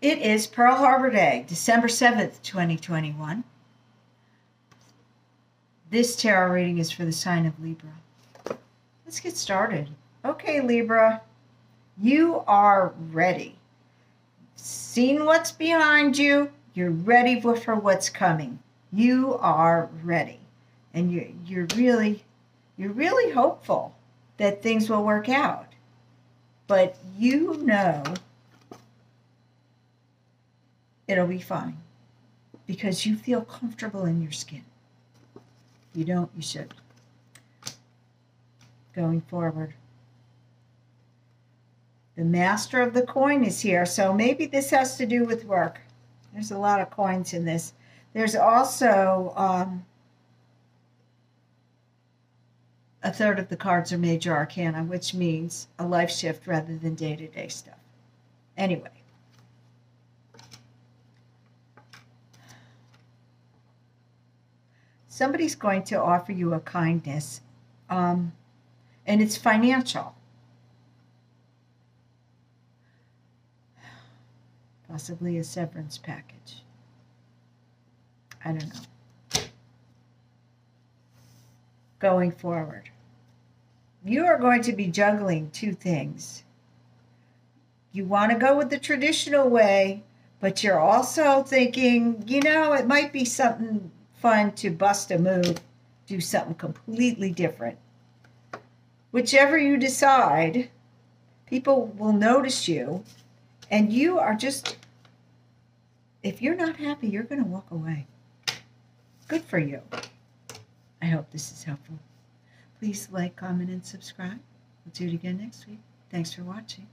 It is Pearl Harbor Day, December 7th, 2021. This tarot reading is for the sign of Libra. Let's get started. Okay, Libra, you are ready. Seen what's behind you, you're ready for, what's coming. You are ready. And you're, you're really, you're really hopeful that things will work out. But you know it'll be fine because you feel comfortable in your skin. You don't, you should. Going forward. The master of the coin is here, so maybe this has to do with work. There's a lot of coins in this. There's also um, a third of the cards are major arcana, which means a life shift rather than day to day stuff. Anyway, somebody's going to offer you a kindness, um, and it's financial. Possibly a severance package. I don't know. Going forward, you are going to be juggling two things. You want to go with the traditional way, but you're also thinking, you know, it might be something fun to bust a move, do something completely different. Whichever you decide, people will notice you, and you are just, if you're not happy, you're going to walk away. Good for you. I hope this is helpful. Please like, comment, and subscribe. We'll do it again next week. Thanks for watching.